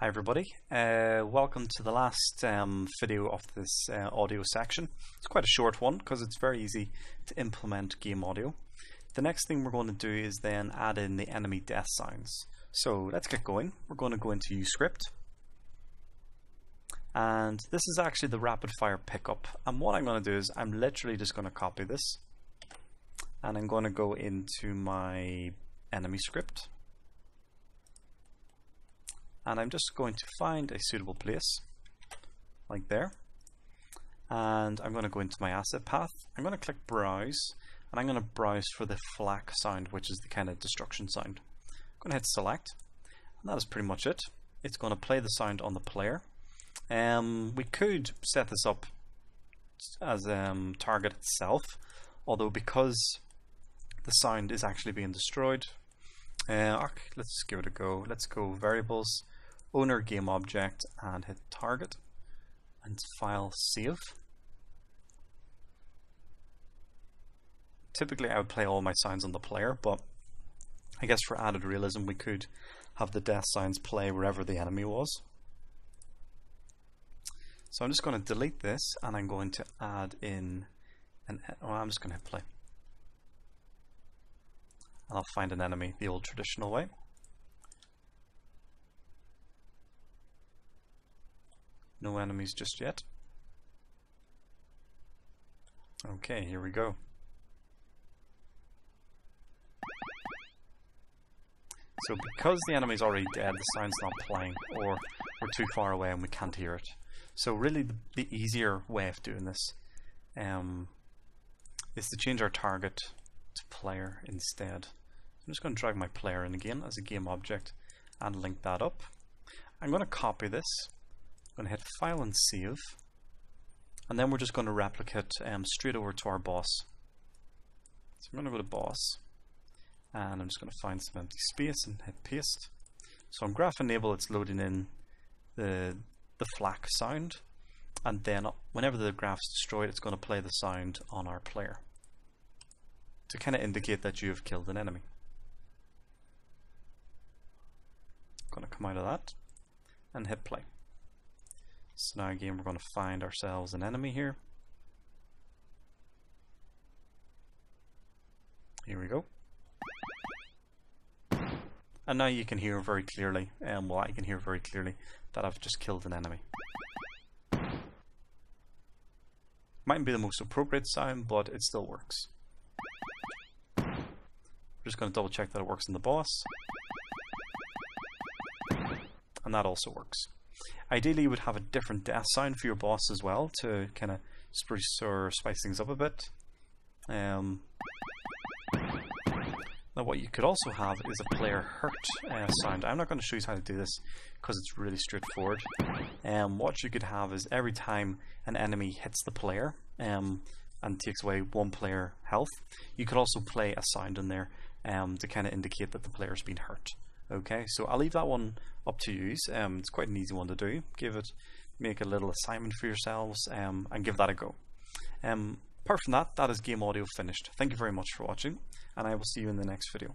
Hi everybody, uh, welcome to the last um, video of this uh, audio section. It's quite a short one because it's very easy to implement game audio. The next thing we're going to do is then add in the enemy death sounds. So let's get going. We're going to go into UScript and this is actually the rapid fire pickup and what I'm going to do is I'm literally just going to copy this and I'm going to go into my enemy script and I'm just going to find a suitable place like there. And I'm going to go into my asset path. I'm going to click browse and I'm going to browse for the flak sound which is the kind of destruction sound. I'm going to hit select and that is pretty much it. It's going to play the sound on the player. Um, we could set this up as um, target itself although because the sound is actually being destroyed uh, let's give it a go. Let's go variables owner game object and hit target and file save. Typically I would play all my sounds on the player, but I guess for added realism we could have the death sounds play wherever the enemy was. So I'm just going to delete this and I'm going to add in an, oh, I'm just going to hit play. And I'll find an enemy the old traditional way. No enemies just yet. Okay, here we go. So because the enemy's already dead, the sound's not playing, or we're too far away and we can't hear it. So really the, the easier way of doing this um, is to change our target to player instead. I'm just going to drag my player in again as a game object and link that up. I'm going to copy this going to hit File and Save. And then we're just going to replicate um, straight over to our boss. So I'm going to go to Boss. And I'm just going to find some empty space and hit Paste. So on Graph Enable it's loading in the, the flak sound. And then whenever the graph's destroyed it's going to play the sound on our player. To kind of indicate that you have killed an enemy. going to come out of that and hit play. So now again we're going to find ourselves an enemy here. Here we go. And now you can hear very clearly, um, well I can hear very clearly, that I've just killed an enemy. Mightn't be the most appropriate sound, but it still works. We're just going to double check that it works in the boss. And that also works. Ideally, you would have a different death sound for your boss as well to kind of spruce or spice things up a bit. Um, now what you could also have is a player hurt uh, sound. I'm not going to show you how to do this because it's really straightforward. Um, what you could have is every time an enemy hits the player um, and takes away one player health, you could also play a sound in there um, to kind of indicate that the player's been hurt. Okay, so I'll leave that one up to you. Um, it's quite an easy one to do. Give it, make a little assignment for yourselves, um, and give that a go. Um, apart from that, that is game audio finished. Thank you very much for watching, and I will see you in the next video.